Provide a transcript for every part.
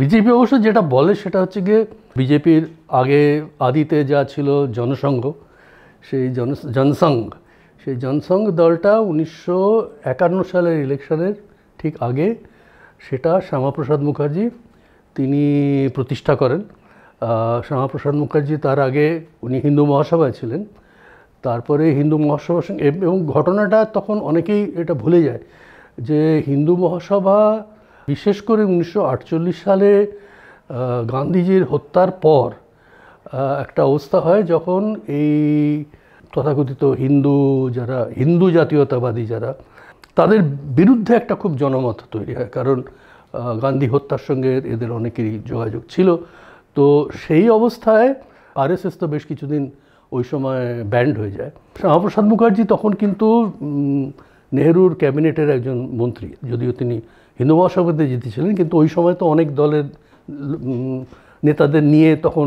BJP অবশ্য যেটা বলে সেটা হচ্ছে গিয়ে বিজেপির আগে আদিতে যা ছিল জনসংঘ, সেই জন, জনসংঘ, সেই জনসংঘ দলটা উনিশশো একান্ন সালের ইলেকশনের ঠিক আগে সেটা শ্যামাপ্রসাদ মুখার্জি তিনি প্রতিষ্ঠা করেন। শ্যামাপ্রসাদ মুখার্জি তার আগে উনি হিন্দু মহাসভায় ছিলেন। তারপরে হিন্দু মহাসভার সঙ্গে, এবং ঘটনাটা তখন অনেকেই এটা ভুলে যায় যে হিন্দু মহাসভা বিশেষ করে উনিশশো আটচল্লিশ সালে গান্ধীজির হত্যার পর একটা অবস্থা হয় যখন এই তথাকথিত হিন্দু যারা, হিন্দু জাতীয়তাবাদী যারা, তাদের বিরুদ্ধে একটা খুব জনমত তৈরি হয়। কারণ গান্ধী হত্যার সঙ্গে এদের অনেকেরই যোগাযোগ ছিল। তো সেই অবস্থায় আরএসএস তো বেশ কিছুদিন ওই সময় ব্যান্ড হয়ে যায়। শ্যামাপ্রসাদ মুখার্জি তখন কিন্তু নেহরুর ক্যাবিনেটের একজন মন্ত্রী, যদিও তিনি হিন্দু মহাসভাতে জিতেছিলেন, কিন্তু ওই সময় তো অনেক দলের নেতাদের নিয়ে তখন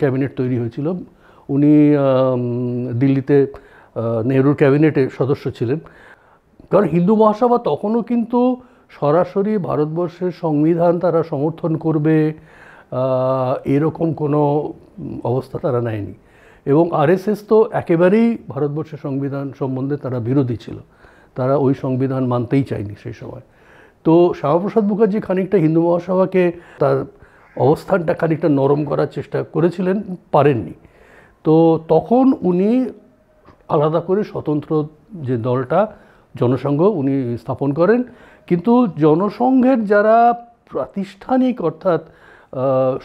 ক্যাবিনেট তৈরি হয়েছিল। উনি দিল্লিতে নেহরুর ক্যাবিনেটে সদস্য ছিলেন। কারণ হিন্দু মহাসভা তখনও কিন্তু সরাসরি ভারতবর্ষের সংবিধান তারা সমর্থন করবে এরকম কোনো অবস্থা তারা নেয়নি। এবং আরএসএস তো একেবারেই ভারতবর্ষের সংবিধান সম্বন্ধে তারা বিরোধী ছিল। তারা ওই সংবিধান মানতেই চায়নি সেই সময়। তো শ্যামাপ্রসাদ মুখার্জি খানিকটা হিন্দু মহাসভাকে তার অবস্থানটা খানিকটা নরম করার চেষ্টা করেছিলেন, পারেননি। তো তখন উনি আলাদা করে স্বতন্ত্র যে দলটা, জনসংঘ উনি স্থাপন করেন। কিন্তু জনসংঘের যারা প্রাতিষ্ঠানিক অর্থাৎ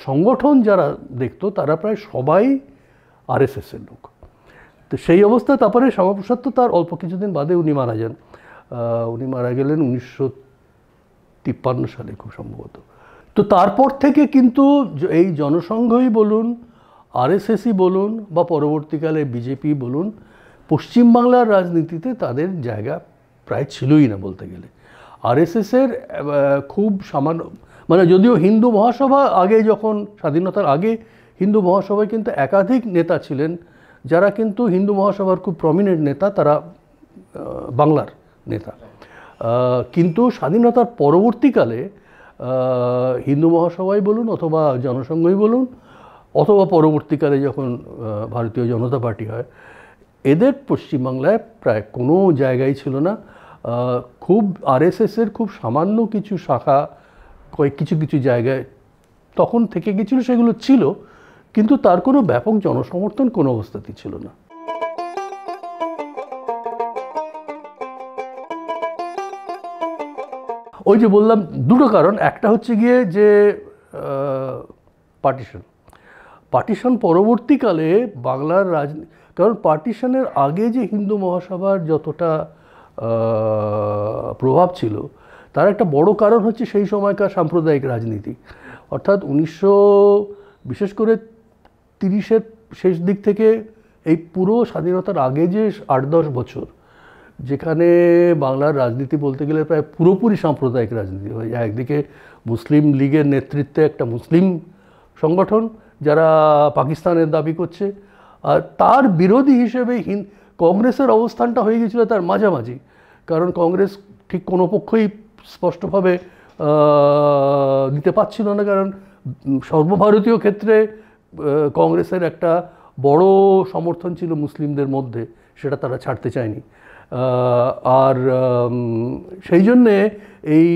সংগঠন যারা দেখতো, তারা প্রায় সবাই আরএসএসের লোক। তো সেই অবস্থায় তারপরে শ্যামাপ্রসাদ তো তার অল্প কিছুদিন বাদে উনি মারা যান। উনি মারা গেলেন উনিশশো তিপ্পান্ন সালে খুব সম্ভবত। তো তারপর থেকে কিন্তু এই জনসংঘই বলুন, আরএসএসই বলুন বা পরবর্তীকালে বিজেপি বলুন, পশ্চিমবাংলার রাজনীতিতে তাদের জায়গা প্রায় ছিলই না বলতে গেলে। আরএসএসের খুব সামান্য মানে যদিও হিন্দু মহাসভা আগে যখন, স্বাধীনতার আগে হিন্দু মহাসভায় কিন্তু একাধিক নেতা ছিলেন, যারা কিন্তু হিন্দু মহাসভার খুব প্রমিনেন্ট নেতা, তারা বাংলার নেতা। কিন্তু স্বাধীনতার পরবর্তীকালে হিন্দু মহাসভাই বলুন অথবা জনসংঘই বলুন, অথবা পরবর্তীকালে যখন ভারতীয় জনতা পার্টি হয়, এদের পশ্চিমবাংলায় প্রায় কোনো জায়গায় ছিল না। খুব আরএসএসের খুব সামান্য কিছু শাখা, কয়েক কিছু কিছু জায়গায় তখন থেকে গেছিল, সেগুলো ছিল, কিন্তু তার কোনো ব্যাপক জনসমর্থন কোনো অবস্থাতেই ছিল না। ওই যে বললাম, দুটো কারণ। একটা হচ্ছে গিয়ে যে পার্টিশন পার্টিশন পরবর্তীকালে বাংলার রাজ কারণ পার্টিশনের আগে যে হিন্দু মহাসভার যতটা প্রভাব ছিল, তার একটা বড় কারণ হচ্ছে সেই সময়কার সাম্প্রদায়িক রাজনীতি। অর্থাৎ উনিশশো, বিশেষ করে তিরিশের শেষ দিক থেকে এই পুরো স্বাধীনতার আগে যে আট দশ বছর যেখানে বাংলার রাজনীতি বলতে গেলে প্রায় পুরোপুরি সাম্প্রদায়িক রাজনীতি হয়ে। একদিকে মুসলিম লীগের নেতৃত্বে একটা মুসলিম সংগঠন যারা পাকিস্তানের দাবি করছে, আর তার বিরোধী হিসেবে কংগ্রেসের অবস্থানটা হয়ে গেছিল তার মাঝামাঝি। কারণ কংগ্রেস ঠিক কোনো পক্ষই স্পষ্টভাবে দিতে পারছিল না। কারণ সর্বভারতীয় ক্ষেত্রে কংগ্রেসের একটা বড় সমর্থন ছিল মুসলিমদের মধ্যে, সেটা তারা ছাড়তে চায়নি। আর সেই জন্যে এই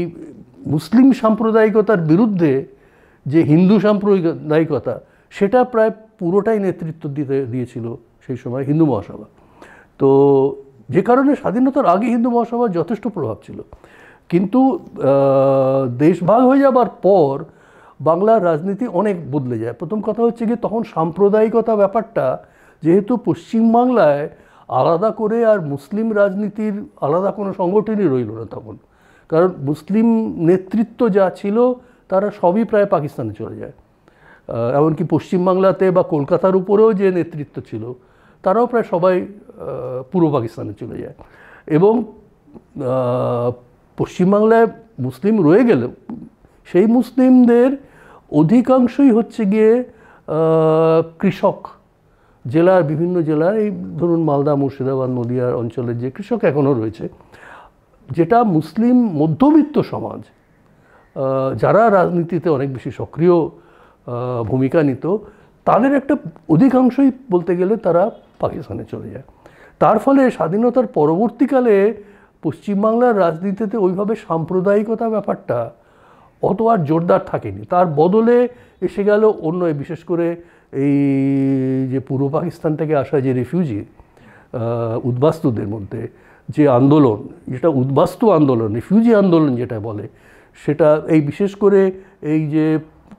মুসলিম সাম্প্রদায়িকতার বিরুদ্ধে যে হিন্দু সাম্প্রদায়িকতা, সেটা প্রায় পুরোটাই নেতৃত্ব দিতে, দিয়েছিল সেই সময় হিন্দু মহাসভা। তো যে কারণে স্বাধীনতার আগে হিন্দু মহাসভার যথেষ্ট প্রভাব ছিল। কিন্তু দেশ ভাগ হয়ে যাবার পর বাংলার রাজনীতি অনেক বদলে যায়। প্রথম কথা হচ্ছে কি তখন সাম্প্রদায়িকতা ব্যাপারটা, যেহেতু পশ্চিমবাংলায় আলাদা করে আর মুসলিম রাজনীতির আলাদা কোনো সংগঠনই রইল না তখন। কারণ মুসলিম নেতৃত্ব যা ছিল, তারা সবই প্রায় পাকিস্তানে চলে যায়। এমনকি পশ্চিমবাংলাতে বা কলকাতার উপরেও যে নেতৃত্ব ছিল, তারাও প্রায় সবাই পূর্ব পাকিস্তানে চলে যায়। এবং পশ্চিমবাংলায় মুসলিম রয়ে গেলেও, সেই মুসলিমদের অধিকাংশই হচ্ছে গিয়ে কৃষক। জেলার বিভিন্ন জেলার এই ধরুন মালদা, মুর্শিদাবাদ, নদিয়ার অঞ্চলের যে কৃষক এখনও রয়েছে, যেটা মুসলিম মধ্যবিত্ত সমাজ যারা রাজনীতিতে অনেক বেশি সক্রিয় ভূমিকা নিত, তাদের একটা অধিকাংশই বলতে গেলে তারা পাকিস্তানে চলে যায়। তার ফলে স্বাধীনতার পরবর্তীকালে পশ্চিমবাংলার রাজনীতিতে ওইভাবে সাম্প্রদায়িকতা ব্যাপারটা অত আর জোরদার থাকেনি। তার বদলে এসে গেল অন্য, বিশেষ করে এই যে পূর্ব পাকিস্তান থেকে আসা যে রিফিউজি উদ্বাস্তুদের মধ্যে যে আন্দোলন, যেটা উদ্বাস্তু আন্দোলন রিফিউজি আন্দোলন যেটা বলে, সেটা এই বিশেষ করে এই যে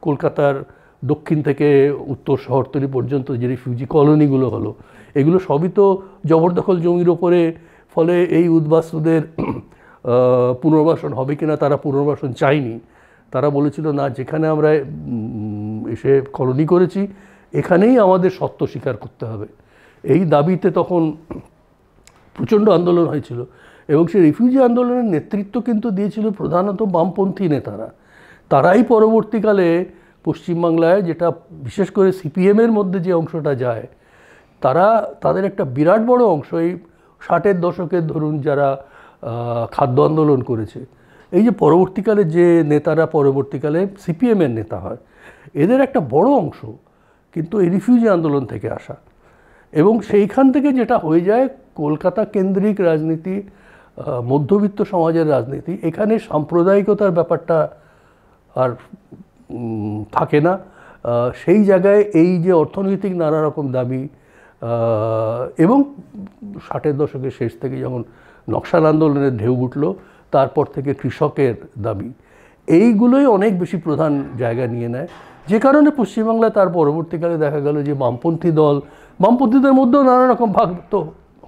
কলকাতার দক্ষিণ থেকে উত্তর শহরতলি পর্যন্ত যে রিফিউজি কলোনিগুলো হলো, এগুলো সবই তো জবরদখল জমির ওপরে, ফলে এই উদ্বাস্তুদের পুনর্বাসন হবে কিনা তারা পুনর্বাসন চায়নি। তারা বলেছিল, না, যেখানে আমরা এসে কলোনি করেছি এখানেই আমাদের সত্য স্বীকার করতে হবে। এই দাবিতে তখন প্রচণ্ড আন্দোলন হয়েছিল এবং সেই রিফিউজি আন্দোলনের নেতৃত্ব কিন্তু দিয়েছিল প্রধানত বামপন্থী নেতারা। তারাই পরবর্তীকালে পশ্চিমবাংলায় যেটা বিশেষ করে সিপিএমের মধ্যে যে অংশটা যায়, তারা তাদের একটা বিরাট বড় অংশ, এই ষাটের দশকের ধরুন যারা খাদ্য আন্দোলন করেছে। এই যে পরবর্তীকালে যে নেতারা পরবর্তীকালে সিপিএমের নেতা হয়, এদের একটা বড় অংশ। কিন্তু এই রিফিউজি আন্দোলন থেকে আসা। এবং সেইখান থেকে যেটা হয়ে যায়, কলকাতা কেন্দ্রিক রাজনীতি মধ্যবিত্ত সমাজের রাজনীতি, এখানে সাম্প্রদায়িকতার ব্যাপারটা আর থাকে না। সেই জায়গায় এই যে অর্থনৈতিক নানা রকম দাবি এবং ষাটের দশকের শেষ থেকে যখন নকশাল আন্দোলনের ঢেউ উঠল, তারপর থেকে কৃষকের দাবি, এইগুলোই অনেক বেশি প্রধান জায়গা নিয়ে নেয়। যে কারণে পশ্চিমবাংলায় তার পরবর্তীকালে দেখা গেল যে বামপন্থী দল, বামপন্থীদের মধ্যেও নানা রকম ভাগ তো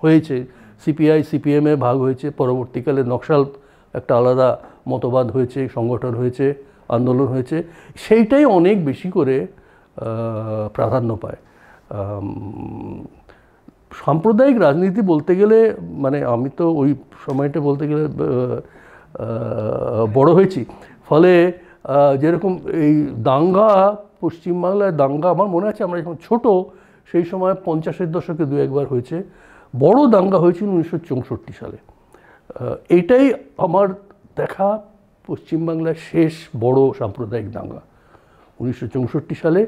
হয়েছে। সিপিআই সিপিএমে ভাগ হয়েছে। পরবর্তীকালে নকশাল একটা আলাদা মতবাদ হয়েছে, সংগঠন হয়েছে, আন্দোলন হয়েছে। সেইটাই অনেক বেশি করে প্রাধান্য পায়। সাম্প্রদায়িক রাজনীতি বলতে গেলে মানে আমি তো ওই সময়টা বলতে গেলে বড় হয়েছি। ফলে যেরকম এই দাঙ্গা পশ্চিমবাংলায় দাঙ্গা আমার মনে আছে আমরা যখন ছোট সেই সময় পঞ্চাশের দশকে দু একবার হয়েছে বড় দাঙ্গা হয়েছিল উনিশশো চৌষট্টি সালে। আহ, এইটাই আমার দেখা পশ্চিমবাংলার শেষ বড় সাম্প্রদায়িক দাঙ্গা। উনিশশো চৌষট্টি সালে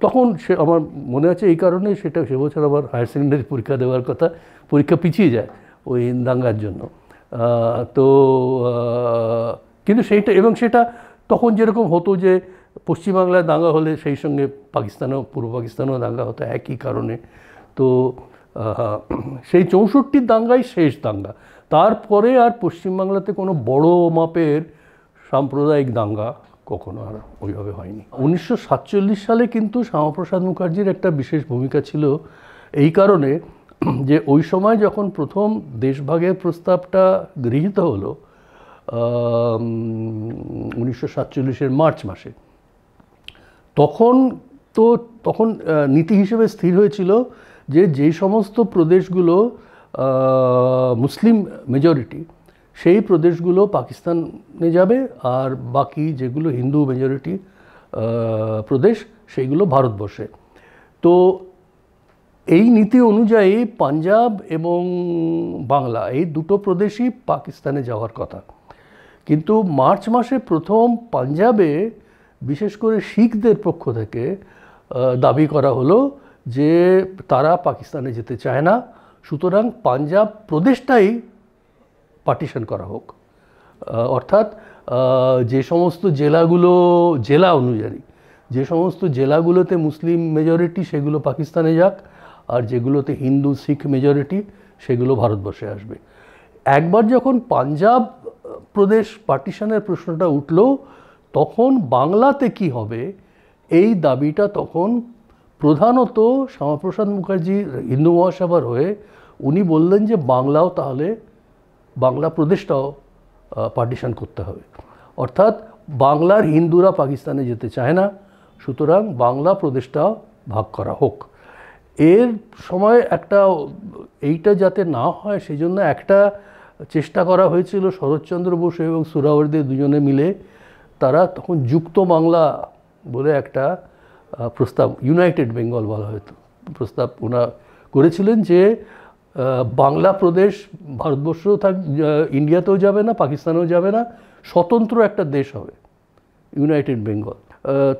তখন সে আমার মনে আছে এই কারণে সেটা সে বছর আবার হায়ার সেকেন্ডারি পরীক্ষা দেওয়ার কথা পরীক্ষা পিছিয়ে যায় ওই দাঙ্গার জন্য। তো কিন্তু সেইটা, এবং সেটা তখন যেরকম হতো যে পশ্চিমবাংলায় দাঙ্গা হলে সেই সঙ্গে পাকিস্তানেও, পূর্ব পাকিস্তানেও দাঙ্গা হতো, একই কারণে। তো সেই চৌষট্টির দাঙ্গাই শেষ দাঙ্গা। তারপরে আর পশ্চিমবাংলাতে কোনো বড় মাপের সাম্প্রদায়িক দাঙ্গা কখনো আর ওইভাবে হয়নি। উনিশশো সাতচল্লিশ সালে কিন্তু শ্যামাপ্রসাদ মুখার্জির একটা বিশেষ ভূমিকা ছিল এই কারণে যে ওই সময় যখন প্রথম দেশভাগের প্রস্তাবটা গৃহীত হলো উনিশশো সাতচল্লিশের মার্চ মাসে। তখন তো, তখন নীতি হিসেবে স্থির হয়েছিল যে যে সমস্ত প্রদেশগুলো মুসলিম মেজরিটি সেই প্রদেশগুলো পাকিস্তানে যাবে আর বাকি যেগুলো হিন্দু মেজরিটি প্রদেশ, সেইগুলো ভারতবর্ষে। তো এই নীতি অনুযায়ী পাঞ্জাব এবং বাংলা, এই দুটো প্রদেশই পাকিস্তানে যাওয়ার কথা। কিন্তু মার্চ মাসে প্রথম পাঞ্জাবে, বিশেষ করে শিখদের পক্ষ থেকে দাবি করা হলো যে তারা পাকিস্তানে যেতে চায় না। সুতরাং পাঞ্জাব প্রদেশটাই পার্টিশন করা হোক। অর্থাৎ যে সমস্ত জেলাগুলো, জেলা অনুযায়ী, যে সমস্ত জেলাগুলোতে মুসলিম মেজরিটি সেগুলো পাকিস্তানে যাক, আর যেগুলোতে হিন্দু, শিখ মেজরিটি সেগুলো ভারতবর্ষে আসবে। একবার যখন পাঞ্জাব প্রদেশ পার্টিশনের প্রশ্নটা উঠল, তখন বাংলাতে কি হবে? এই দাবিটা তখন প্রধানত শ্যামাপ্রসাদ মুখার্জি, হিন্দু মহাসভার হয়ে উনি বললেন যে বাংলাও তাহলে বাংলা প্রদেশটাও পার্টিশন করতে হবে। অর্থাৎ বাংলার হিন্দুরা পাকিস্তানে যেতে চায় না, সুতরাং বাংলা প্রদেশটাও ভাগ করা হোক। এর সময় একটা, এইটা যাতে না হয় সেই জন্য একটা চেষ্টা করা হয়েছিল শরৎচন্দ্র বসু এবং সুরাবর্দী দুজনে মিলে তারা তখন যুক্ত বাংলা বলে একটা প্রস্তাব ইউনাইটেড বেঙ্গল বলা হয়তো প্রস্তাব ওনা করেছিলেন যে বাংলা প্রদেশ ভারতবর্ষও থাক ইন্ডিয়াতেও যাবে না, পাকিস্তানেও যাবে না, স্বতন্ত্র একটা দেশ হবে ইউনাইটেড বেঙ্গল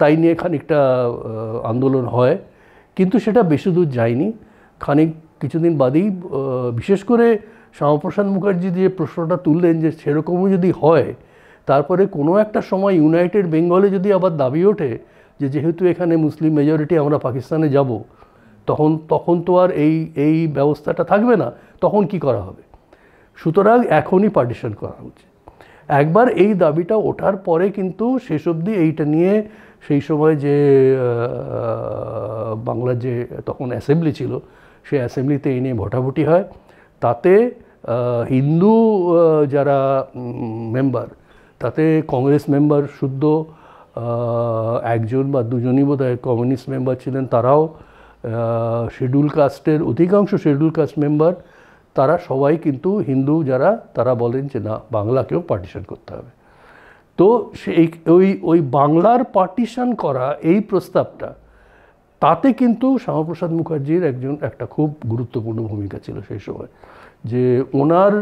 তাই নিয়ে খানিকটা আন্দোলন হয়, কিন্তু সেটা বেশি দূর যায়নি। খানিক কিছুদিন বাদেই বিশেষ করে শ্যামাপ্রসাদ মুখার্জি যে প্রশ্নটা তুললেন যে সেরকমও যদি হয়, তারপরে কোনো একটা সময় ইউনাইটেড বেঙ্গলে যদি আবার দাবি ওঠে যে যেহেতু এখানে মুসলিম মেজরিটি আমরা পাকিস্তানে যাব, তখন তখন তো আর এই এই ব্যবস্থাটা থাকবে না, তখন কি করা হবে? সুতরাং এখনই পার্টিশন করা উচিত একবার এই দাবিটা ওঠার পরে কিন্তু শেষ অবধি এইটা নিয়ে সেই সময় যে বাংলার যে তখন অ্যাসেম্বলি ছিল, সেই অ্যাসেম্বলিতে এই নিয়ে ভোটাভুটি হয়। তাতে হিন্দু যারা মেম্বার তাতে কংগ্রেস মেম্বার শুদ্ধ একজন বা দুজনই বোধ হয় কমিউনিস্ট মেম্বার ছিলেন, তারাও শিডিউল কাস্টের অধিকাংশ শিডিউল কাস্ট মেম্বার তারা সবাই কিন্তু হিন্দু যারা, তারা বলেন যে না, বাংলাকেও পার্টিশন করতে হবে। তো সেই ওই ওই বাংলার পার্টিশন করা এই প্রস্তাবটা তাতে কিন্তু শ্যামাপ্রসাদ মুখার্জির একজন, একটা খুব গুরুত্বপূর্ণ ভূমিকা ছিল সেই সময়। যে ওনার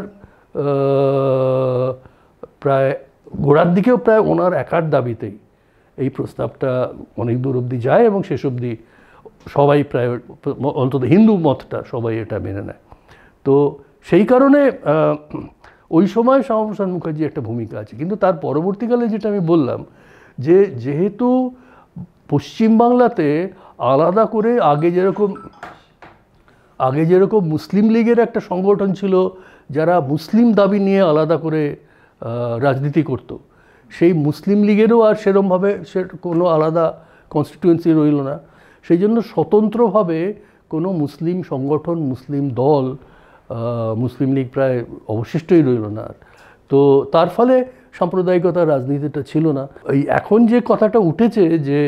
প্রায়, গোড়ার দিকেও প্রায় ওনার একার দাবিতেই এই প্রস্তাবটা অনেক দূর অবধি যায় এবং শেষ অবধি সবাই প্রায়, অন্তত হিন্দু মতটা সবাই এটা মেনে নেয়। তো সেই কারণে ওই সময় শ্যামাপ্রসাদ মুখার্জি একটা ভূমিকা আছে। কিন্তু তার পরবর্তীকালে যেটা আমি বললাম, যে যেহেতু পশ্চিমবাংলাতে আলাদা করে আগে যেরকম আগে যেরকম মুসলিম লীগের একটা সংগঠন ছিল, যারা মুসলিম দাবি নিয়ে আলাদা করে রাজনীতি করত, সেই মুসলিম লীগেরও আর সেরমভাবে সে কোনো আলাদা কনস্টিটুয়েন্সি রইল না। সেই জন্য স্বতন্ত্রভাবে কোনো মুসলিম সংগঠন, মুসলিম দল মুসলিম লীগ প্রায় অবশিষ্টই রইল না তো তার ফলে সাম্প্রদায়িকতার রাজনীতিটা ছিল না। এই এখন যে কথাটা উঠেছে যে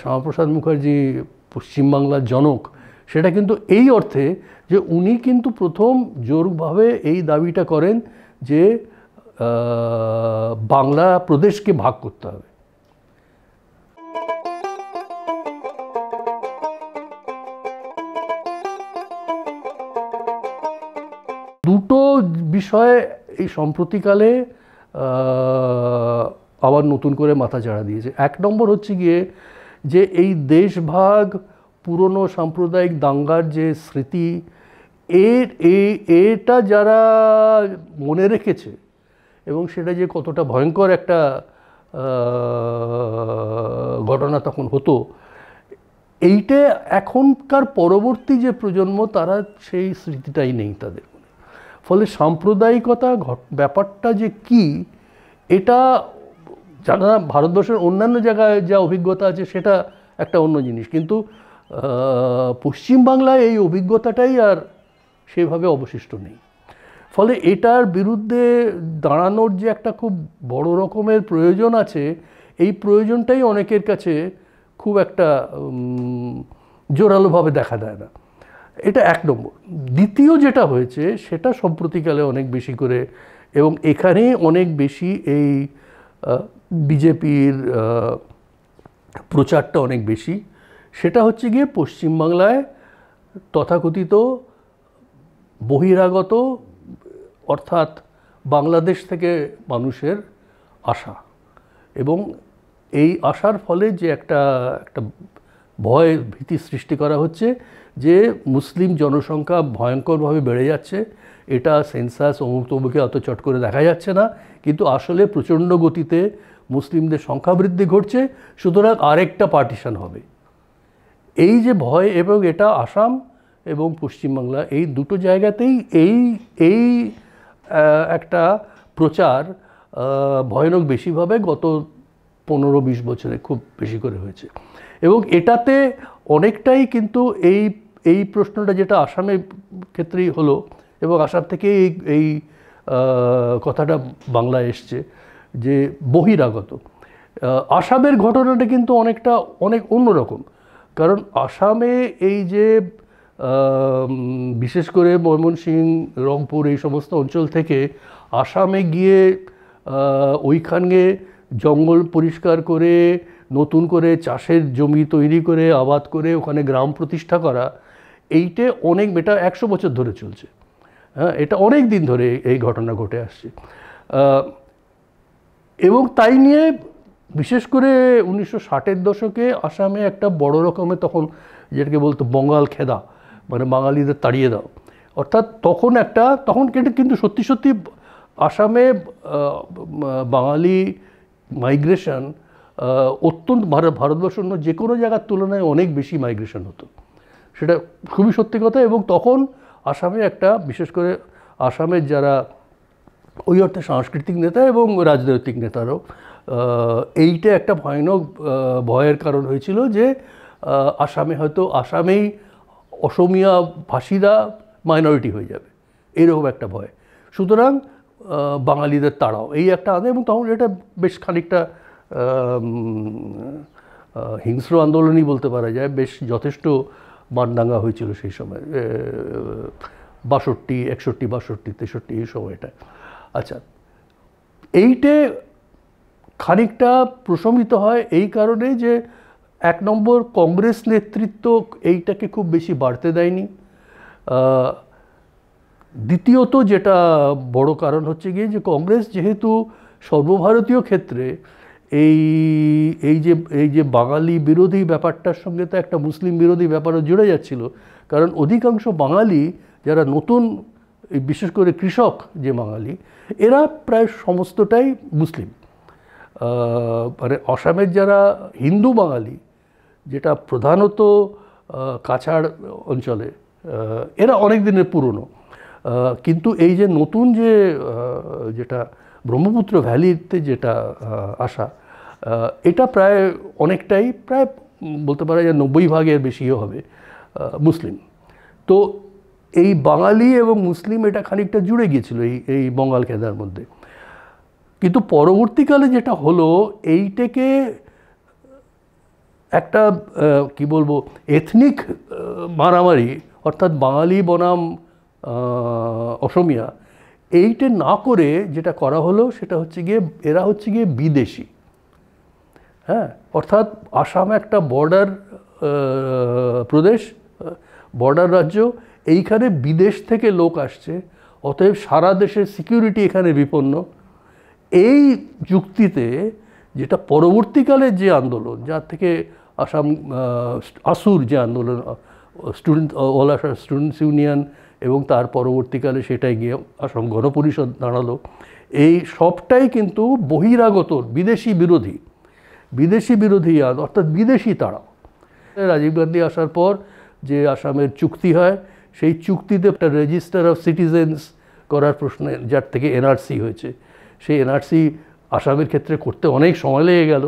শ্যামাপ্রসাদ মুখার্জি পশ্চিমবাংলার জনক, সেটা কিন্তু এই অর্থে যে উনি কিন্তু প্রথম জোরভাবে এই দাবিটা করেন যে বাংলা প্রদেশকে ভাগ করতে হবে। দুটো বিষয়ে এই সম্প্রতিকালে আবার নতুন করে মাথা চাড়া দিয়েছে। এক নম্বর হচ্ছে গিয়ে যে এই দেশভাগ পুরনো সাম্প্রদায়িক দাঙ্গার যে স্মৃতি, এর এটা যারা মনে রেখেছে এবং সেটা যে কতটা ভয়ঙ্কর একটা ঘটনা তখন হতো, এইটা এখনকার পরবর্তী যে প্রজন্ম, তারা সেই স্মৃতিটাই নেই তাদের ফলে সাম্প্রদায়িকতা ব্যাপারটা যে কি, এটা যারা ভারতবর্ষের অন্যান্য জায়গায় যা অভিজ্ঞতা আছে, সেটা একটা অন্য জিনিস। কিন্তু পশ্চিমবাংলায় এই অভিজ্ঞতাটাই আর সেভাবে অবশিষ্ট নেই। ফলে এটার বিরুদ্ধে দাঁড়ানোর যে একটা খুব বড় রকমের প্রয়োজন আছে, এই প্রয়োজনটাই অনেকের কাছে খুব একটা জোরালোভাবে দেখা দেয় না। এটা এক নম্বর। দ্বিতীয় যেটা হয়েছে, সেটা সম্প্রতিকালে অনেক বেশি করে এবং এখানে অনেক বেশি এই বিজেপির প্রচারটা অনেক বেশি। সেটা হচ্ছে গিয়ে পশ্চিমবাংলায় তথাকথিত বহিরাগত, অর্থাৎ বাংলাদেশ থেকে মানুষের আশা। এবং এই আশার ফলে যে একটা একটা ভয় ভীতি সৃষ্টি করা হচ্ছে যে মুসলিম জনসংখ্যা ভয়ঙ্করভাবে বেড়ে যাচ্ছে। এটা সেন্সাস অমুক তমুকে অত চট করে দেখা যাচ্ছে না। কিন্তু আসলে প্রচণ্ড গতিতে মুসলিমদের সংখ্যা বৃদ্ধি ঘটছে, সুতরাং আরেকটা পার্টিশন হবে। এই যে ভয় এবং এটা আসাম এবং পশ্চিমবাংলা, এই দুটো জায়গাতেই এই এই একটা প্রচার ভয়ানক বেশিভাবে গত পনেরো বিশ বছরে খুব বেশি করে হয়েছে। এবং এটাতে অনেকটাই কিন্তু এই এই প্রশ্নটা যেটা আসামের ক্ষেত্রেই হলো এবং আসাম থেকে এই এই কথাটা বাংলায় এসছে যে বহিরাগত। আসামের ঘটনাটা কিন্তু অনেকটা, অনেক অন্যরকম। কারণ আসামে এই যে বিশেষ করে ময়মনসিং, রংপুর এই সমস্ত অঞ্চল থেকে আসামে গিয়ে ওইখানে জঙ্গল পরিষ্কার করে, নতুন করে চাষের জমি তৈরি করে, আবাদ করে ওখানে গ্রাম প্রতিষ্ঠা করা, এইটে অনেক, এটা একশো বছর ধরে চলছে। হ্যাঁ এটা অনেক দিন ধরে এই ঘটনা ঘটে আসছে। এবং তাই নিয়ে বিশেষ করে উনিশশো ষাটের দশকে আসামে একটা বড় রকমের তখন যেটাকে বলতো বঙ্গাল খেদা মানে বাঙালিদের তাড়িয়ে দাও অর্থাৎ তখন একটা, তখন কিন্তু কিন্তু সত্যি সত্যি আসামে বাঙালি মাইগ্রেশন অত্যন্ত ভারত ভারতবর্ষ অন্য যে কোনো জায়গার তুলনায় অনেক বেশি মাইগ্রেশন হতো। সেটা খুবই সত্যি কথা এবং তখন আসামে একটা, বিশেষ করে আসামের যারা ওই অর্থে সাংস্কৃতিক নেতা এবং রাজনৈতিক নেতারও। এইটা একটা ভয়ানক ভয়ের কারণ হয়েছিল যে আসামে হয়তো, আসামেই অসমিয়া ভাষীরা মাইনরিটি হয়ে যাবে। এরকম একটা ভয়। সুতরাং বাঙালিদের তাড়াও। এই একটা আনে এবং তখন এটা বেশ খানিকটা হিংস্র আন্দোলনই বলতে পারা যায়। বেশ যথেষ্ট মানডাঙ্গা হয়েছিল সেই সময়। বাষট্টি, একষট্টি, বাষট্টি, তেষট্টি এই সময়টা আচ্ছা এইটে খানিকটা প্রশমিত হয় এই কারণে যে এক নম্বর কংগ্রেস নেতৃত্ব এইটাকে খুব বেশি বাড়তে দেয়নি। দ্বিতীয়ত যেটা বড় কারণ হচ্ছে গিয়ে যে কংগ্রেস যেহেতু সর্বভারতীয় ক্ষেত্রে এই এই যে এই যে বাঙালি বিরোধী ব্যাপারটার সঙ্গে তো একটা মুসলিম বিরোধী ব্যাপারও জুড়ে যাচ্ছিল। কারণ অধিকাংশ বাঙালি যারা নতুন বিশেষ করে কৃষক যে বাঙালি, এরা প্রায় সমস্তটাই মুসলিম। মানে অসমের যারা হিন্দু বাঙালি, যেটা প্রধানত কাছাড় অঞ্চলে এরা অনেক দিনের পুরনো কিন্তু এই যে নতুন যে যেটা ব্রহ্মপুত্র ভ্যালিতে যেটা আসা এটা প্রায় অনেকটাই, প্রায় বলতে পারা যায় নব্বই ভাগের বেশিও হবে মুসলিম। তো এই বাঙালি এবং মুসলিম এটা খানিকটা জুড়ে গিয়েছিল এই এই বঙ্গাল খেদার মধ্যে। কিন্তু পরবর্তীকালে যেটা হলো, এইটাকে একটা কি বলব এথনিক মারামারি, অর্থাৎ বাঙালি বনাম অসমিয়া, এইটা না করে যেটা করা হলো সেটা হচ্ছে গিয়ে, এরা হচ্ছে গিয়ে বিদেশি। হ্যাঁ অর্থাৎ আসাম একটা বর্ডার প্রদেশ বর্ডার রাজ্য এইখানে বিদেশ থেকে লোক আসছে, অতএব সারা দেশের সিকিউরিটি এখানে বিপন্ন। এই যুক্তিতে যেটা পরবর্তীকালে যে আন্দোলন, যার থেকে আসাম আসুর যে আন্দোলন student all Assam students union এবং তার পরবর্তীকালে সেটাই গিয়ে আসাম গণপরিষদ দাঁড়াল। এই সবটাই কিন্তু বহিরাগত, বিদেশি বিরোধী বিদেশি বিরোধী অর্থাৎ বিদেশি তাড়াও রাজীব গান্ধী আসার পর যে আসামের চুক্তি হয় সেই চুক্তিতে একটা রেজিস্টার অফ সিটিজেন্স করার প্রশ্নে যার থেকে এনআরসি হয়েছে। সেই এনআরসি আসামের ক্ষেত্রে করতে অনেক সময় লেগে গেল।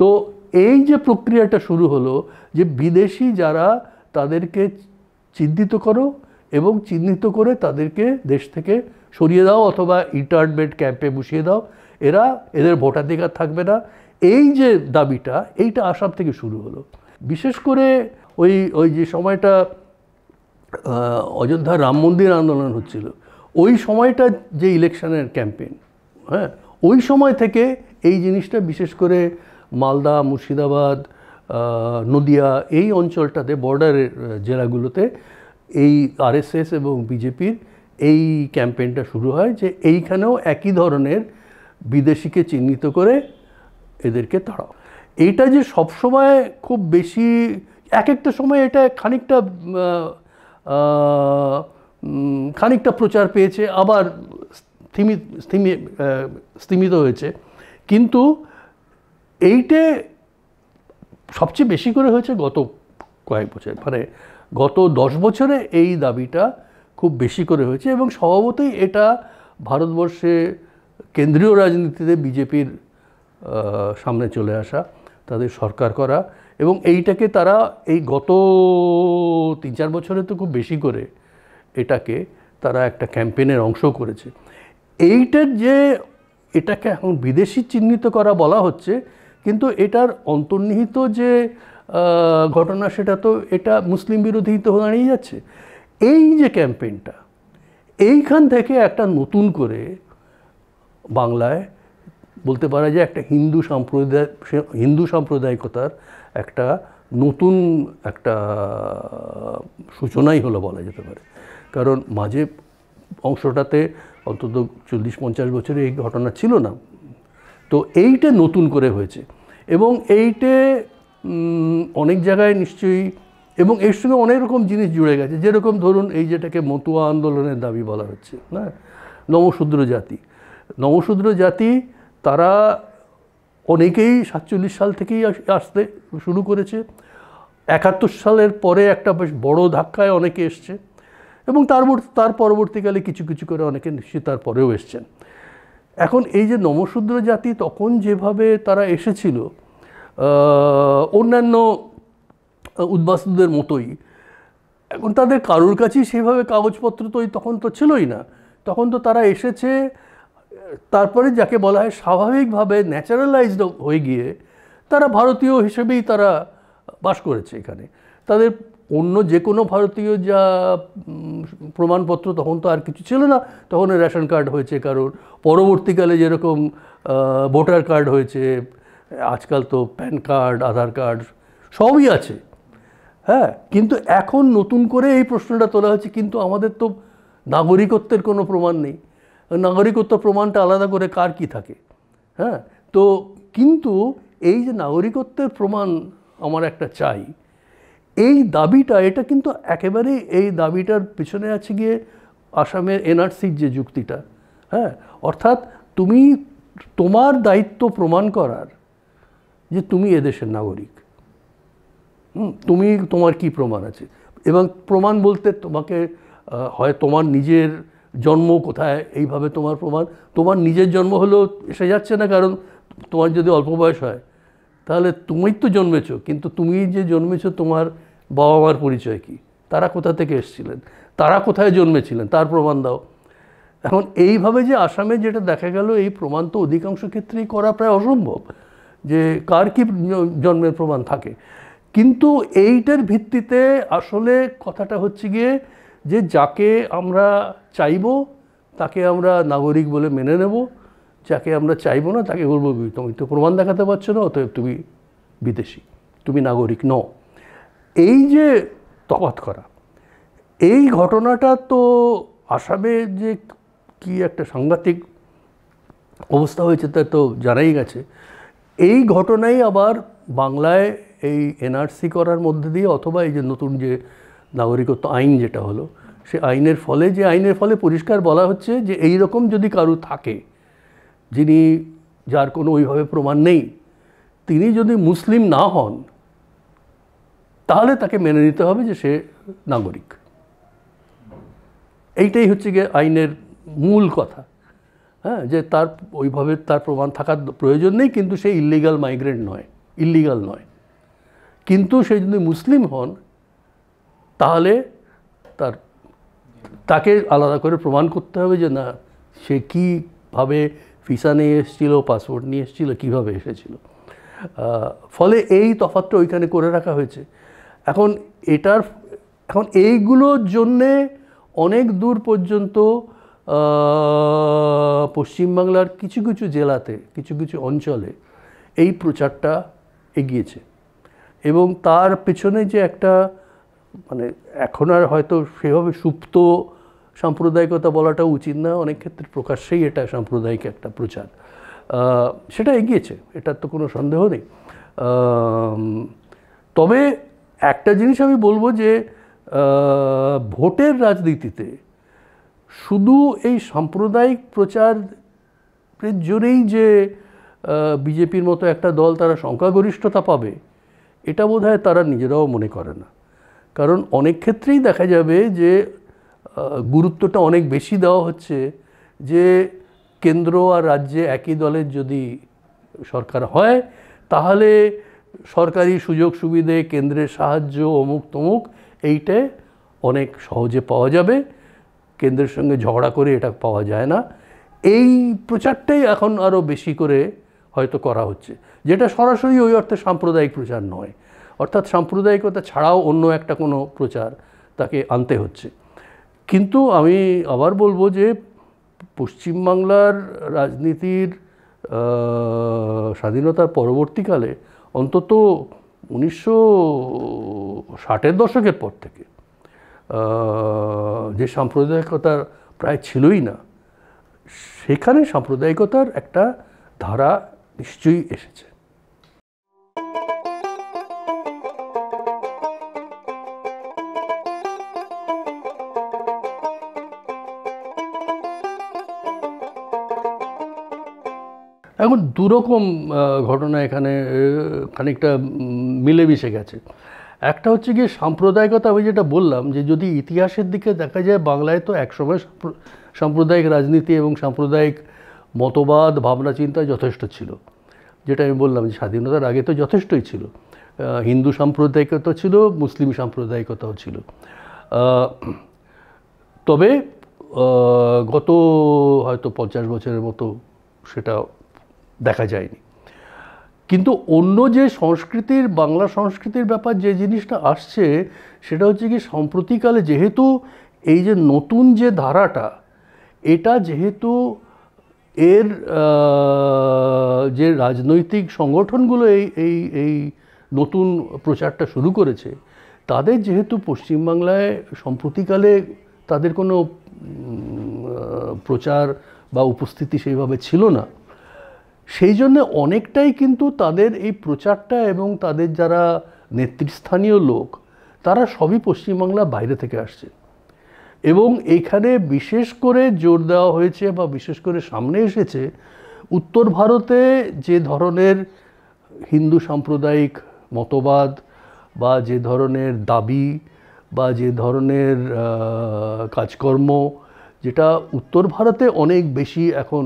তো এই যে প্রক্রিয়াটা শুরু হলো যে বিদেশি যারা তাদেরকে চিহ্নিত করো এবং চিহ্নিত করে তাদেরকে দেশ থেকে সরিয়ে দাও অথবা ইন্টারমেন্ট ক্যাম্পে বসিয়ে দাও, এরা এদের ভোটাধিকার থাকবে না। এই যে দাবিটা, এইটা আসাম থেকে শুরু হলো। বিশেষ করে ওই ওই যে সময়টা অযোধ্যা রাম মন্দির আন্দোলন হচ্ছিল। ওই সময়টা যে ইলেকশনের ক্যাম্পেইন হ্যাঁ? ওই সময় থেকে এই জিনিসটা বিশেষ করে মালদা, মুর্শিদাবাদ নদিয়া এই অঞ্চলটাতে বর্ডারের জেলাগুলোতে এই আরএসএস এবং বিজেপির এই ক্যাম্পেইনটা শুরু হয় যে এইখানেও একই ধরনের বিদেশিকে চিহ্নিত করে এদেরকে তাড়াও। এইটা যে সবসময় খুব বেশি এক একটা সময় এটা খানিকটা খানিকটা প্রচার পেয়েছে, আবার স্থিমিত স্থিমি- স্থিমিত হয়েছে। কিন্তু এইটে সবচেয়ে বেশি করে হয়েছে গত কয়েক বছর। মানে গত দশ বছরে এই দাবিটা খুব বেশি করে হয়েছে এবং স্বভাবতই এটা ভারতবর্ষে কেন্দ্রীয় রাজনীতিতে বিজেপির সামনে চলে আসা, তাদের সরকার করা এবং এইটাকে তারা এই গত তিন চার বছরে তো খুব বেশি করে এটাকে তারা একটা ক্যাম্পেনের অংশ করেছে। এইটার যে এটাকে এখন বিদেশি চিহ্নিত করা বলা হচ্ছে, কিন্তু এটার অন্তর্নিহিত যে ঘটনা সেটা তো এটা মুসলিম বিরোধী তো দাঁড়িয়ে যাচ্ছে এই যে ক্যাম্পেইনটা, এইখান থেকে একটা নতুন করে বাংলায় বলতে পারা যায় একটা হিন্দু সম্প্রদায় হিন্দু সাম্প্রদায়িকতার একটা নতুন একটা সূচনাই হলো বলা যেতে পারে। কারণ মাঝে অংশটাতে অন্তত চল্লিশ পঞ্চাশ বছরে এই ঘটনা ছিল না। তো এইটা নতুন করে হয়েছে এবং এইটে অনেক জায়গায় নিশ্চয়ই এবং এর সঙ্গে অনেক রকম জিনিস জুড়ে গেছে। যেরকম ধরুন এই যেটাকে মতুয়া আন্দোলনের দাবি বলা হচ্ছে হ্যাঁ? নমশূদ্র জাতি। নমশূদ্র জাতি, তারা অনেকেই সাতচল্লিশ সাল থেকেই আস- আসতে শুরু করেছে। একাত্তর সালের পরে একটা বেশ বড় ধাক্কায় অনেকে এসছে এবং তার তার পরবর্তীকালে কিছু কিছু করে অনেকে নিশ্চয়ই তারপরেও এসছেন। এখন এই যে নমশূদ্র জাতি তখন যেভাবে তারা এসেছিল অন্যান্য উদ্বাস্তুদের মতোই, এখন তাদের কারোর কাছেই সেভাবে কাগজপত্র তো তখন তো ছিলই না। তখন তো তারা এসেছে তারপরে যাকে বলা হয় স্বাভাবিকভাবে ন্যাচারালাইজড হয়ে গিয়ে তারা ভারতীয় হিসেবেই তারা বাস করেছে এখানে। তাদের অন্য যে কোনো ভারতীয় যা প্রমাণপত্র তখন তো আর কিছু ছিল না। তখন রেশন কার্ড হয়েছে কারোর। পরবর্তীকালে যেরকম ভোটার কার্ড হয়েছে, আজকাল তো প্যান কার্ড, আধার কার্ড সবই আছে। হ্যাঁ কিন্তু এখন নতুন করে এই প্রশ্নটা তোলা হচ্ছে, কিন্তু আমাদের তো নাগরিকত্বের কোনো প্রমাণ নেই। নাগরিকত্ব প্রমাণটা আলাদা করে কার কি থাকে? হ্যাঁ? তো কিন্তু এই যে নাগরিকত্বের প্রমাণ আমার একটা চাই, এই দাবিটা, এটা কিন্তু একেবারেই এই দাবিটার পিছনে আছে গিয়ে আসামের এনআরসির যে যুক্তিটা হ্যাঁ? অর্থাৎ তুমি তোমার দায়িত্ব প্রমাণ করার যে তুমি এদেশের নাগরিক তুমি তোমার কি প্রমাণ আছে? এবং প্রমাণ বলতে তোমাকে হয় তোমার নিজের জন্ম কোথায়, এইভাবে তোমার প্রমাণ। তোমার নিজের জন্ম হলেও এসে যাচ্ছে না, কারণ তোমার যদি অল্প বয়স হয়, তাহলে তুমি তো জন্মেছো, কিন্তু তুমি যে জন্মেছো, তোমার বাবা মার পরিচয় কি? তারা কোথা থেকে এসেছিলেন? তারা কোথায় জন্মেছিলেন? তার প্রমাণ দাও। এখন এইভাবে যে আসামে যেটা দেখা গেল, এই প্রমাণ তো অধিকাংশ ক্ষেত্রেই করা প্রায় অসম্ভব, যে কার কি জন্মের প্রমাণ থাকে। কিন্তু এইটার ভিত্তিতে আসলে কথাটা হচ্ছে গিয়ে যে যাকে আমরা চাইব, তাকে আমরা নাগরিক বলে মেনে নেব। যাকে আমরা চাইব না, তাকে বলব, তুমি তো প্রমাণ দেখাতে পারছ না, অতএব তুমি বিদেশি, তুমি নাগরিক নও। এই যে তফাৎ করা, এই ঘটনাটা তো আসামে যে কি একটা সাংঘাতিক অবস্থা হয়েছে তা তো জানাই গেছে। এই ঘটনাই আবার বাংলায় এই এনআরসি করার মধ্যে দিয়ে অথবা এই যে নতুন যে নাগরিকত্ব আইন যেটা হলো, সে আইনের ফলে, যে আইনের ফলে পরিষ্কার বলা হচ্ছে যে এই রকম যদি কারু থাকে, যিনি যার কোনো ওইভাবে প্রমাণ নেই, তিনি যদি মুসলিম না হন, তাহলে তাকে মেনে নিতে হবে যে সে নাগরিক। এইটাই হচ্ছে গিয়ে আইনের মূল কথা। হ্যাঁ যে তার ওইভাবে তার প্রমাণ থাকার প্রয়োজন নেই, কিন্তু সে ইলিগাল মাইগ্রেন্ট নয় ইলিগাল নয়। কিন্তু সে যদি মুসলিম হন তাহলে তার, তাকে আলাদা করে প্রমাণ করতে হবে যে না, সে কীভাবে ভিসা নিয়ে এসেছিল, পাসপোর্ট নিয়ে এসেছিল, কীভাবে এসেছিল। ফলে এই তফাতটা ওইখানে করে রাখা হয়েছে। এখন এটার, এখন এইগুলোর জন্যে অনেক দূর পর্যন্ত পশ্চিমবাংলার কিছু কিছু জেলাতে, কিছু কিছু অঞ্চলে এই প্রচারটা এগিয়েছে। এবং তার পেছনে যে একটা মানে এখন আর হয়তো সেভাবে সুপ্ত সাম্প্রদায়িকতা বলাটা উচিত না। অনেক ক্ষেত্রে প্রকাশ্যেই এটা সাম্প্রদায়িক একটা প্রচার। সেটা এগিয়েছে, এটার তো কোনো সন্দেহ নেই। তবে একটা জিনিস আমি বলব যে ভোটের রাজনীতিতে শুধু এই সাম্প্রদায়িক প্রচারের জোরেই যে বিজেপির মতো একটা দল তারা সংখ্যাগরিষ্ঠতা পাবে, এটা বোধহয় তারা নিজেরাও মনে করে না। কারণ অনেক ক্ষেত্রেই দেখা যাবে যে গুরুত্বটা অনেক বেশি দেওয়া হচ্ছে যে, কেন্দ্র আর রাজ্যে একই দলের যদি সরকার হয়, তাহলে সরকারি সুযোগ সুবিধে, কেন্দ্রের সাহায্য, অমুক তমুক, এইটা অনেক সহজে পাওয়া যাবে। কেন্দ্রের সঙ্গে ঝগড়া করে এটা পাওয়া যায় না। এই প্রচারটাই এখন আরও বেশি করে হয়তো করা হচ্ছে, যেটা সরাসরি ওই অর্থে সাম্প্রদায়িক প্রচার নয়। অর্থাৎ সাম্প্রদায়িকতা ছাড়াও অন্য একটা কোনো প্রচার তাকে আনতে হচ্ছে। কিন্তু আমি আবার বলব যে পশ্চিমবাংলার রাজনীতির স্বাধীনতার পরবর্তীকালে অন্তত উনিশশো ষাটের দশকের পর থেকে যে সাম্প্রদায়িকতার প্রায় ছিলই না, সেখানে সাম্প্রদায়িকতার একটা ধারা নিশ্চয়ই এসেছে। এখন দুরকম ঘটনা এখানে খানিকটা মিলেমিশে গেছে। একটা হচ্ছে গিয়ে সাম্প্রদায়িকতা, আমি যেটা বললাম যে যদি ইতিহাসের দিকে দেখা যায়, বাংলায় তো একসময় সাম্প্র- সাম্প্রদায়িক রাজনীতি এবং সাম্প্রদায়িক মতবাদ, ভাবনা, চিন্তা যথেষ্ট ছিল। যেটা আমি বললাম যে স্বাধীনতার আগে তো যথেষ্টই ছিল। হিন্দু সাম্প্রদায়িকতা ছিল, মুসলিম সাম্প্রদায়িকতাও ছিল। তবে গত হয়তো পঞ্চাশ বছরের মতো সেটা দেখা যায়নি। কিন্তু অন্য যে সংস্কৃতির, বাংলা সংস্কৃতির ব্যাপার যে জিনিসটা আসছে, সেটা হচ্ছে কি সম্প্রতিকালে যেহেতু এই যে নতুন যে ধারাটা, এটা যেহেতু এর যে রাজনৈতিক সংগঠনগুলো এই এই এই নতুন প্রচারটা শুরু করেছে, তাদের যেহেতু পশ্চিমবাংলায় সম্প্রতিকালে তাদের কোনো প্রচার বা উপস্থিতি সেইভাবে ছিল না সেই জন্য অনেকটাই কিন্তু তাদের এই প্রচারটা এবং তাদের যারা নেতৃস্থানীয় লোক, তারা সবই পশ্চিমবাংলা বাইরে থেকে আসছে। এবং এখানে বিশেষ করে জোর দেওয়া হয়েছে বা বিশেষ করে সামনে এসেছে, উত্তর ভারতে যে ধরনের হিন্দু সাম্প্রদায়িক মতবাদ বা যে ধরনের দাবি বা যে ধরনের কাজকর্ম, যেটা উত্তর ভারতে অনেক বেশি এখন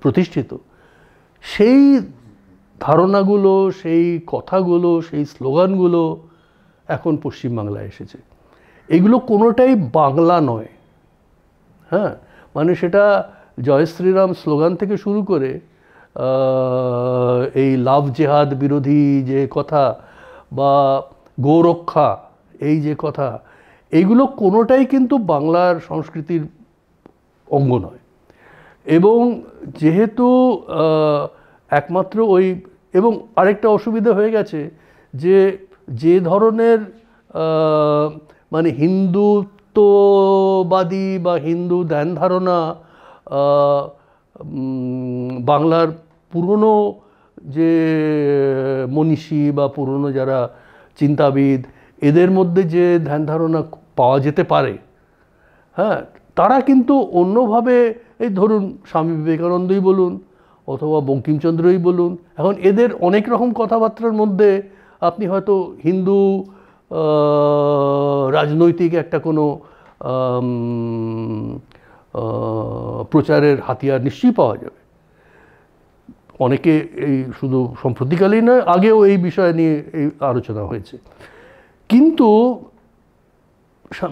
প্রতিষ্ঠিত। সেই ধারণাগুলো, সেই কথাগুলো, সেই স্লোগানগুলো এখন পশ্চিমবাংলায় এসেছে। এগুলো কোনোটাই বাংলা নয়। হ্যাঁ? মানে সেটা জয় শ্রীরাম স্লোগান থেকে শুরু করে এই লাভ জেহাদ বিরোধী যে কথা বা গৌরক্ষা, এই যে কথা এইগুলো কোনোটাই কিন্তু বাংলার সংস্কৃতির অঙ্গ নয়। এবং যেহেতু একমাত্র ওই, এবং আরেকটা অসুবিধা হয়ে গেছে যে যে ধরনের মানে হিন্দুত্ববাদী বা হিন্দু ধ্যান ধারণা বাংলার পুরনো যে মনীষী বা পুরনো যারা চিন্তাবিদ, এদের মধ্যে যে ধ্যান ধারণা পাওয়া যেতে পারে হ্যাঁ তারা কিন্তু অন্যভাবে এই ধরুন স্বামী বিবেকানন্দই বলুন অথবা বঙ্কিমচন্দ্রই বলুন। এখন এদের অনেক রকম কথাবার্তার মধ্যে আপনি হয়তো হিন্দু রাজনৈতিক একটা কোনো প্রচারের হাতিয়ার নিশ্চয়ই পাওয়া যাবে। অনেকে এই শুধু সম্প্রতিকালেই নয়, আগেও এই বিষয় নিয়ে এই আলোচনা হয়েছে। কিন্তু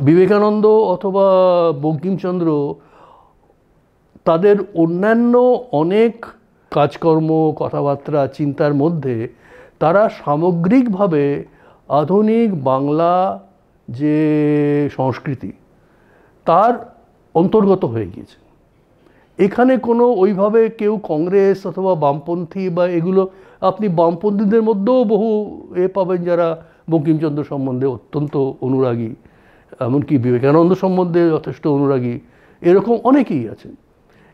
বিবেকানন্দ অথবা বঙ্কিমচন্দ্র তাদের অন্যান্য অনেক কাজকর্ম, কথাবার্তা, চিন্তার মধ্যে তারা সামগ্রিকভাবে আধুনিক বাংলা যে সংস্কৃতি, তার অন্তর্গত হয়ে গিয়েছে। এখানে কোনো ওইভাবে কেউ কংগ্রেস অথবা বামপন্থী বা এগুলো, আপনি বামপন্থীদের মধ্যেও বহু এ পাবেন যারা বঙ্কিমচন্দ্র সম্বন্ধে অত্যন্ত অনুরাগী, এমনকি বিবেকানন্দ সম্বন্ধে যথেষ্ট অনুরাগী, এরকম অনেকেই আছেন।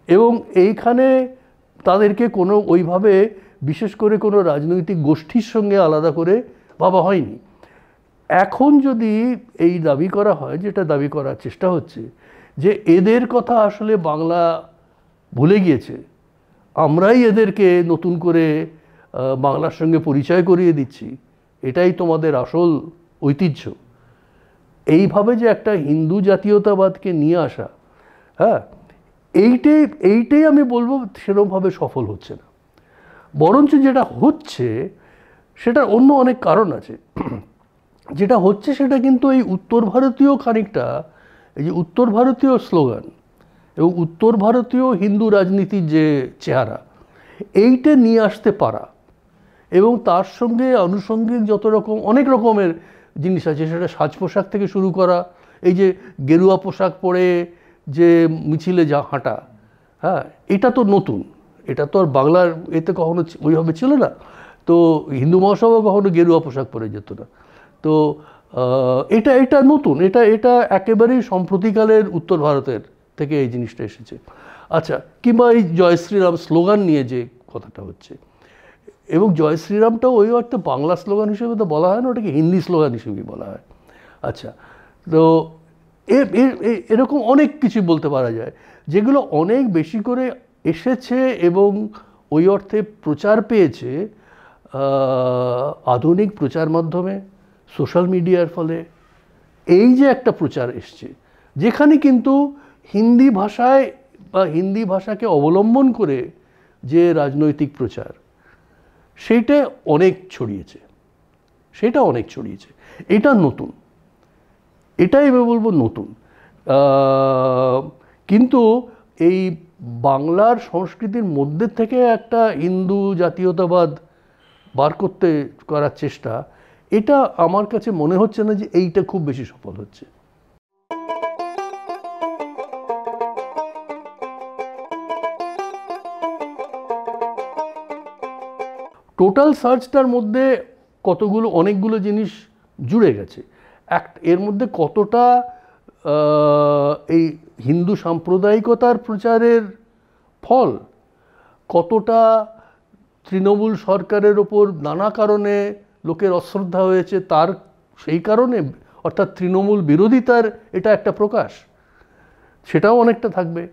এবং এইখানে তাদেরকে কোনো ওইভাবে, বিশেষ করে কোনো রাজনৈতিক গোষ্ঠীর সঙ্গে আলাদা করে ভাবা হয়নি। এখন যদি এই দাবি করা হয়, যেটা দাবি করার চেষ্টা হচ্ছে, যে এদের কথা আসলে বাংলা ভুলে গিয়েছে, আমরাই এদেরকে নতুন করে বাংলার সঙ্গে পরিচয় করিয়ে দিচ্ছি, এটাই তোমাদের আসল ঐতিহ্য। এইভাবে যে একটা হিন্দু জাতীয়তাবাদকে নিয়ে আসা হ্যাঁ এইটাই এইটাই আমি বলব সেরকমভাবে সফল হচ্ছে না। বরঞ্চ যেটা হচ্ছে, সেটার অন্য অনেক কারণ আছে। যেটা হচ্ছে সেটা কিন্তু এই উত্তর ভারতীয় খানিকটা, এই যে উত্তর ভারতীয় স্লোগান এবং উত্তর ভারতীয় হিন্দু রাজনীতির যে চেহারা, এইটা নিয়ে আসতে পারা এবং তার সঙ্গে আনুষঙ্গিক যত রকম, অনেক রকমের জিনিস আছে। সেটা সাজ পোশাক থেকে শুরু করা, এই যে গেরুয়া পোশাক পরে যে মিছিলে যা হাঁটা হ্যাঁ এটা তো নতুন। এটা তো আর বাংলার এতে কখনো ওইভাবে ছিল না। তো হিন্দু মহাসভা কখনো গেরুয়া পোশাক পরে যেত না। তো এটা এটা নতুন। এটা এটা একেবারেই সম্প্রতিকালের উত্তর ভারতের থেকে এই জিনিসটা এসেছে। আচ্ছা কিংবা এই জয় শ্রীরাম স্লোগান নিয়ে যে কথাটা হচ্ছে। এবং জয় শ্রীরামটাও ওই অর্থে বাংলা স্লোগান হিসেবে তো বলা হয় না, ওটাকে হিন্দি স্লোগান হিসেবেই বলা হয়। আচ্ছা তো এরকম অনেক কিছু বলতে পারা যায়, যেগুলো অনেক বেশি করে এসেছে এবং ওই অর্থে প্রচার পেয়েছে আধুনিক প্রচার মাধ্যমে, সোশ্যাল মিডিয়ার ফলে। এই যে একটা প্রচার এসছে, যেখানে কিন্তু হিন্দি ভাষায় বা হিন্দি ভাষাকে অবলম্বন করে যে রাজনৈতিক প্রচার সেইটা অনেক ছড়িয়েছে, সেটা অনেক ছড়িয়েছে। এটা নতুন। এটাই আমি বলব নতুন। কিন্তু এই বাংলার সংস্কৃতির মধ্যে থেকে একটা হিন্দু জাতীয়তাবাদ বার করতে করার চেষ্টা, এটা আমার কাছে মনে হচ্ছে না যে এইটা খুব বেশি সফল হচ্ছে। টোটাল সার্চটার মধ্যে কতগুলো, অনেকগুলো জিনিস জুড়ে গেছে। এর মধ্যে কতটা এই হিন্দু সাম্প্রদায়িকতার প্রচারের ফল? কতটা তৃণমূল সরকারের ওপর নানা কারণে লোকের অশ্রদ্ধা হয়েছে তার সেই কারণে? অর্থাৎ তৃণমূল বিরোধিতার এটা একটা প্রকাশ। সেটাও অনেকটা থাকবে।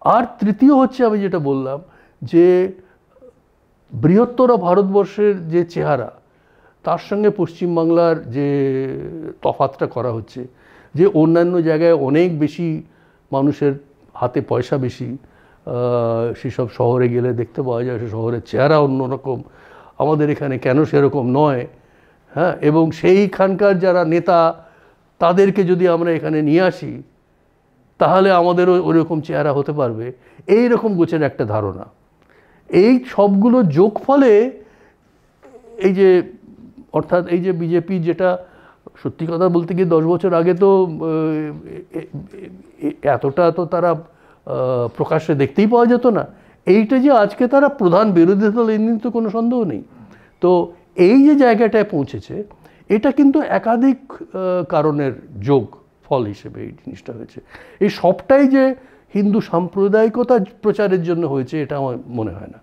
আর তৃতীয় হচ্ছে আমি যেটা বললাম যে বৃহত্তর ভারতবর্ষের যে চেহারা তার সঙ্গে পশ্চিমবাংলার যে তফাতটা করা হচ্ছে, যে অন্যান্য জায়গায় অনেক বেশি মানুষের হাতে পয়সা বেশি সেসব শহরে গেলে দেখতে পাওয়া যায়, সে শহরের চেহারা অন্যরকম, আমাদের এখানে কেন সেরকম নয় হ্যাঁ? এবং সেইখানকার যারা নেতা, তাদেরকে যদি আমরা এখানে নিয়ে আসি, তাহলে আমাদেরও ওরকম চেহারা হতে পারবে। এই রকম গোছের একটা ধারণা। এই সবগুলো যোগ ফলে এই যে অর্থাৎ এই যে বিজেপি যেটা সত্যি কথা বলতে গিয়ে দশ বছর আগে তো এতটা তো তারা প্রকাশ্যে দেখতেই পাওয়া যেত না। এইটা যে আজকে তারা প্রধান বিরোধী দল এই তো কোনো সন্দেহ নেই। তো এই যে জায়গাটায় পৌঁছেছে, এটা কিন্তু একাধিক কারণের যোগ, ফল হিসেবে এই জিনিসটা হয়েছে। এই সবটাই যে হিন্দু সাম্প্রদায়িকতা প্রচারের জন্য হয়েছে, এটা আমার মনে হয় না।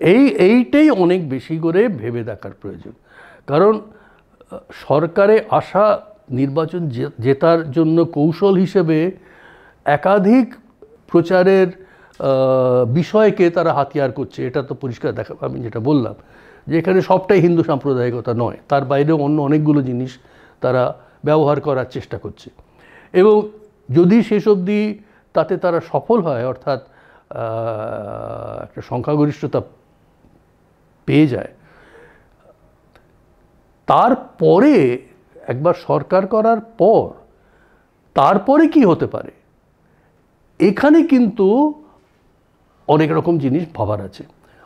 এই, এইটাই অনেক বেশি করে ভেবে দেখার প্রয়োজন। কারণ সরকারে আসা নির্বাচন জেতার জন্য কৌশল হিসেবে একাধিক প্রচারের বিষয়কে তারা হাতিয়ার করছে। এটা তো পরিষ্কার দেখা, আমি যেটা বললাম, যে এখানে সবটাই হিন্দু সাম্প্রদায়িকতা নয়। তার বাইরেও অন্য অনেকগুলো জিনিস তারা ব্যবহার করার চেষ্টা করছে। এবং যদি শেষ অবধি তাতে তারা সফল হয়, অর্থাৎ একটা সংখ্যাগরিষ্ঠতা পেয়ে যায়। তারপরে একবার সরকার করার পর তারপরে কি হতে পারে? এখানে কিন্তু অনেক রকম জিনিস ভাবার আছে।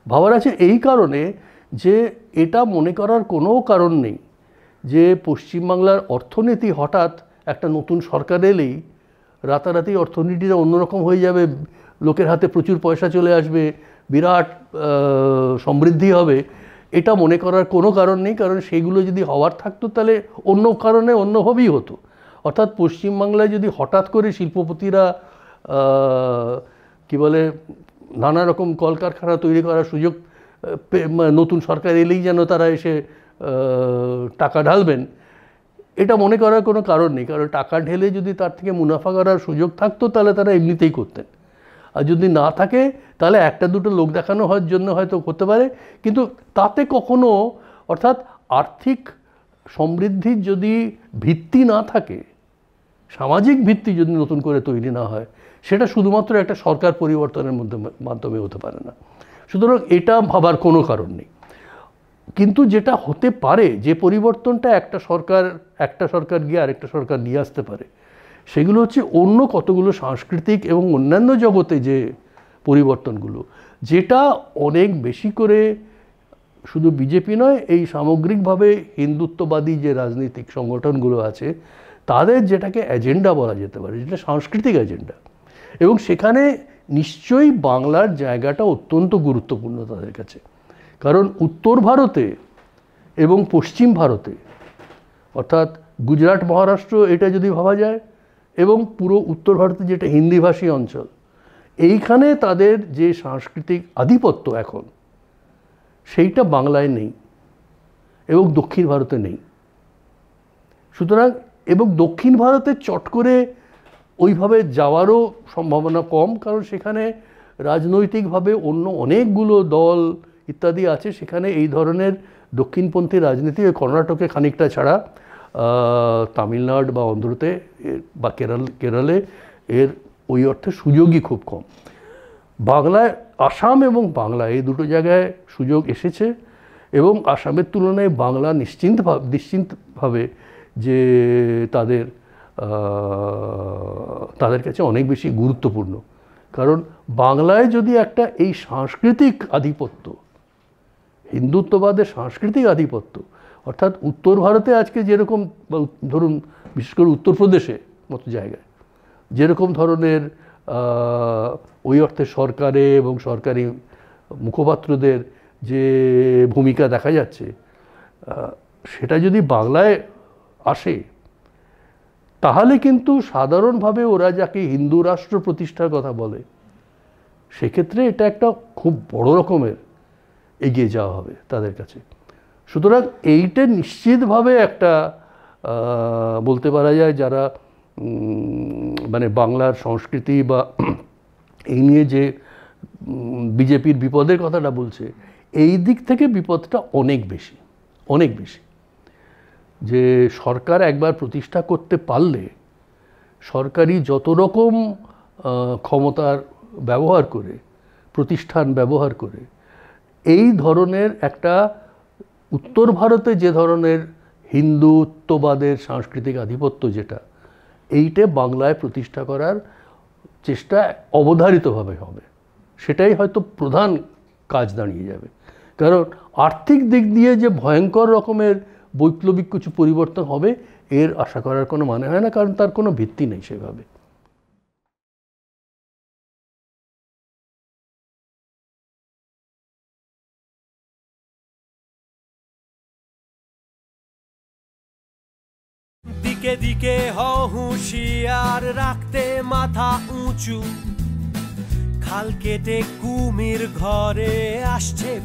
ভাবার আছে এই কারণে যে এটা মনে করার কোনো কারণ নেই যে পশ্চিমবাংলার অর্থনীতি হঠাৎ একটা নতুন সরকার এলেই রাতারাতি অর্থনীতিটা অন্যরকম হয়ে যাবে, লোকের হাতে প্রচুর পয়সা চলে আসবে বিরাট সমৃদ্ধি হবে, এটা মনে করার কোনো কারণ নেই, কারণ সেগুলো যদি হওয়ার থাকতো তাহলে অন্য কারণে অন্যভাবেই হতো। অর্থাৎ পশ্চিমবাংলায় যদি হঠাৎ করে শিল্পপতিরা কি বলে, নানা রকম কলকারখানা তৈরি করার সুযোগ মানে নতুন সরকার এলেই যেন তারা এসে টাকা ঢালবেন, এটা মনে করার কোনো কারণ নেই। কারণ টাকা ঢেলে যদি তার থেকে মুনাফা করার সুযোগ থাকতো, তাহলে তারা এমনিতেই করতেন। আর যদি না থাকে, তাহলে একটা দুটো লোক দেখানো হওয়ার জন্য হয়তো করতে পারে। কিন্তু তাতে কখনো, অর্থাৎ আর্থিক সমৃদ্ধির যদি ভিত্তি না থাকে, সামাজিক ভিত্তি যদি নতুন করে তৈরি না হয়, সেটা শুধুমাত্র একটা সরকার পরিবর্তনের মধ্যে মাধ্যমে হতে পারে না। সুতরাং এটা ভাবার কোনো কারণ নেই। কিন্তু যেটা হতে পারে, যে পরিবর্তনটা একটা সরকার একটা সরকার গিয়ে আরেকটা সরকার নিয়ে আসতে পারে সেগুলো হচ্ছে অন্য কতগুলো সাংস্কৃতিক এবং অন্যান্য জগতে যে পরিবর্তনগুলো, যেটা অনেক বেশি করে শুধু বিজেপি নয়, এই সামগ্রিকভাবে হিন্দুত্ববাদী যে রাজনৈতিক সংগঠনগুলো আছে, তাদের যেটাকে এজেন্ডা বলা যেতে পারে, যেটা সাংস্কৃতিক এজেন্ডা এবং সেখানে নিশ্চয়ই বাংলার জায়গাটা অত্যন্ত গুরুত্বপূর্ণ তাদের কাছে। কারণ উত্তর ভারতে এবং পশ্চিম ভারতে, অর্থাৎ গুজরাট, মহারাষ্ট্র, এটা যদি ভাবা যায় এবং পুরো উত্তর ভারতে যেটা হিন্দিভাষী অঞ্চল, এইখানে তাদের যে সাংস্কৃতিক আধিপত্য এখন, সেইটা বাংলায় নেই এবং দক্ষিণ ভারতে নেই। সুতরাং এবং দক্ষিণ ভারতে চট করে ওইভাবে যাওয়ারও সম্ভাবনা কম, কারণ সেখানে রাজনৈতিকভাবে অন্য অনেকগুলো দল ইত্যাদি আছে, সেখানে এই ধরনের দক্ষিণপন্থী রাজনীতি কর্ণাটকে খানিকটা ছাড়া তামিলনাড়ু বা অন্ধ্রতে বা কেরল, কেরলে এর ওই অর্থে সুযোগই খুব কম। বাংলায়, আসাম এবং বাংলা এই দুটো জায়গায় সুযোগ এসেছে এবং আসামের তুলনায় বাংলা নিশ্চিন্ত নিশ্চিন্তভাবে যে তাদের তাদের কাছে অনেক বেশি গুরুত্বপূর্ণ। কারণ বাংলায় যদি একটা এই সাংস্কৃতিক আধিপত্য, হিন্দুত্ববাদের সাংস্কৃতিক আধিপত্য অর্থাৎ উত্তর ভারতে আজকে যেরকম ধরুন, বিশেষ করে উত্তরপ্রদেশে মতো জায়গায়, যেরকম ধরনের ওই অর্থে সরকারে এবং সরকারি মুখপাত্রদের যে ভূমিকা দেখা যাচ্ছে সেটা যদি বাংলায় আসে, তাহলে কিন্তু সাধারণভাবে ওরা যাকে হিন্দু রাষ্ট্র প্রতিষ্ঠার কথা বলে, সেক্ষেত্রে এটা একটা খুব বড় রকমের এগিয়ে যাওয়া হবে তাদের কাছে। সুতরাং এইটা নিশ্চিতভাবে একটা বলতে পারা যায় যারা মানে বাংলার সংস্কৃতি বা এই নিয়ে যে বিজেপির বিপদের কথাটা বলছে, এই দিক থেকে বিপদটা অনেক বেশি অনেক বেশি। যে সরকার একবার প্রতিষ্ঠা করতে পারলে সরকারি যত রকম ক্ষমতার ব্যবহার করে, প্রতিষ্ঠান ব্যবহার করে, এই ধরনের একটা উত্তর ভারতে যে ধরনের হিন্দুত্ববাদের সাংস্কৃতিক আধিপত্য যেটা, এইটা বাংলায় প্রতিষ্ঠা করার চেষ্টা অবধারিতভাবে হবে। সেটাই হয়তো প্রধান কাজ দাঁড়িয়ে যাবে। কারণ আর্থিক দিক দিয়ে যে ভয়ঙ্কর রকমের বৈপ্লবিক কিছু পরিবর্তন হবে, এর আশা করার কোনো মানে হয় না, কারণ তার কোনো ভিত্তি নেই সেভাবে। দিকে দিকে হুঁশিয়ার রাখতে মাথা উঁচু। খাল কেটে কুমির ঘরে আসছে